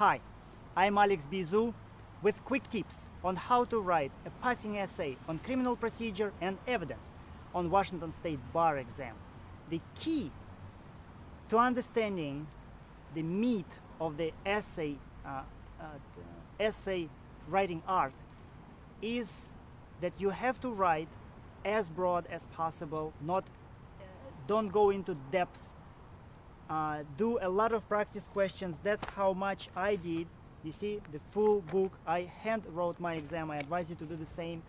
Hi, I'm Alex Bezu with quick tips on how to write a passing essay on criminal procedure and evidence on Washington State Bar exam. The key to understanding the meat of the essay, uh, uh, essay writing art is that you have to write as broad as possible, not don't go into depth. Uh, do a lot of practice questions. That's how much I did. You see, the full book. I hand wrote my exam. I advise you to do the same.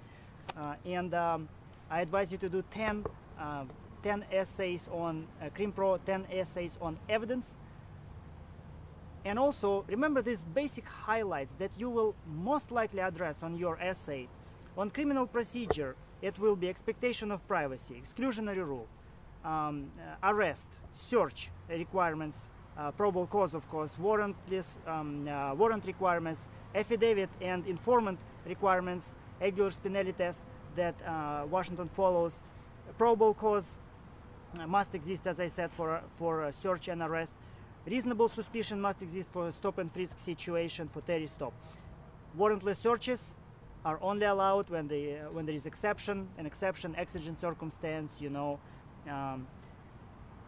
Uh, and um, I advise you to do 10, uh, 10 essays on uh, CrimPro, 10 essays on evidence. And also, remember these basic highlights that you will most likely address on your essay. On criminal procedure, it will be expectation of privacy, exclusionary rule, um, uh, arrest, search requirements, uh, probable cause, of course, warrantless um, uh, warrant requirements, affidavit and informant requirements, Aguilar Spinelli test that Washington follows, probable cause must exist, as I said, for for search and arrest. Reasonable suspicion must exist for a stop and frisk situation for Terry stop. Warrantless searches are only allowed when the uh, when there is exception, an exception, exigent circumstance, you know. Um,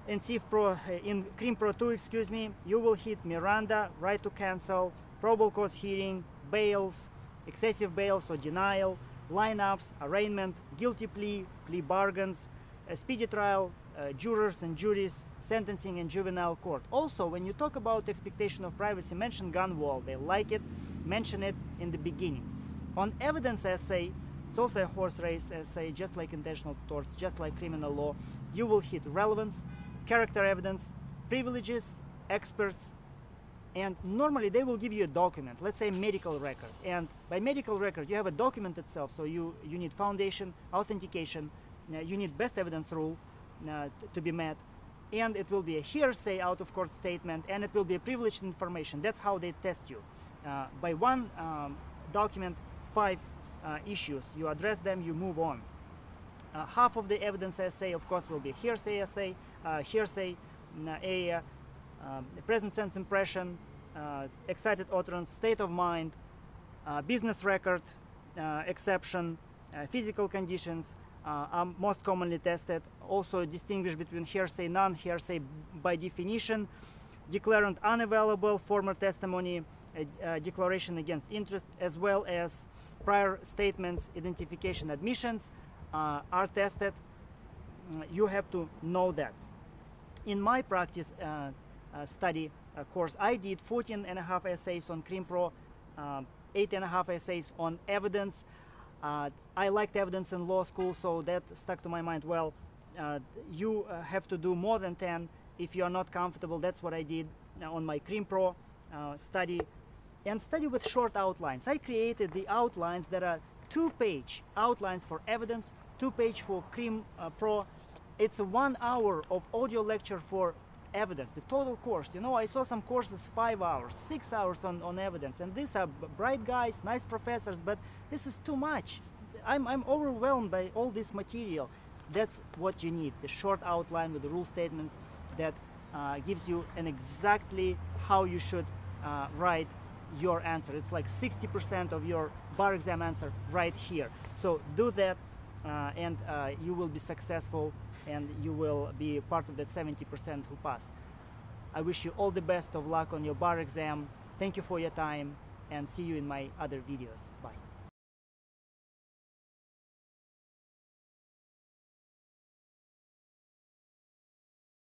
in CIF Pro, uh, in CRIM Pro 2, excuse me, you will hit Miranda, right to counsel, probable cause hearing, bails, excessive bails or denial, lineups, arraignment, guilty plea, plea bargains, a speedy trial, uh, jurors and juries, sentencing and juvenile court. Also, when you talk about expectation of privacy, mention Gunwall. They like it, mention it in the beginning. On evidence essay, it's also a horse race essay, just like intentional torts, just like criminal law. You will hit relevance, character evidence, privileges, experts, and normally they will give you a document, let's say medical record. And by medical record, you have a document itself, so you, you need foundation, authentication, uh, you need best evidence rule uh, to be met, and it will be a hearsay out of court statement, and it will be a privileged information. That's how they test you. Uh, by one um, document, five uh, issues. You address them, you move on. Uh, half of the evidence essay, of course, will be hearsay essay, uh, hearsay mm, area, um, present sense impression, uh, excited utterance, state of mind, uh, business record, uh, exception, physical conditions are most commonly tested. Also distinguish between hearsay, non-hearsay by definition, declarant unavailable, former testimony, a, a declaration against interest, as well as prior statements, identification, admissions uh, are tested. Mm, you have to know that. In my practice uh, uh, study uh, course, I did 14 and a half essays on CrimPro, um, eight and a half essays on evidence. Uh, I liked evidence in law school, so that stuck to my mind well. You have to do more than 10 if you are not comfortable. That's what I did on my CrimPro study and study with short outlines. I created the outlines that are two-page outlines for evidence, two-page for CRIM uh, Pro. It's one hour of audio lecture for evidence, the total course. You know, I saw some courses five hours, six hours on, on evidence, and these are bright guys, nice professors, but this is too much. I'm, I'm overwhelmed by all this material. That's what you need, the short outline with the rule statements that uh, gives you an exactly how you should uh, write your answer. It's like 60% of your bar exam answer right here. So do that uh, and uh, you will be successful and you will be part of that 70% who pass. I wish you all the best of luck on your bar exam. Thank you for your time and see you in my other videos. Bye.